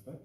stać?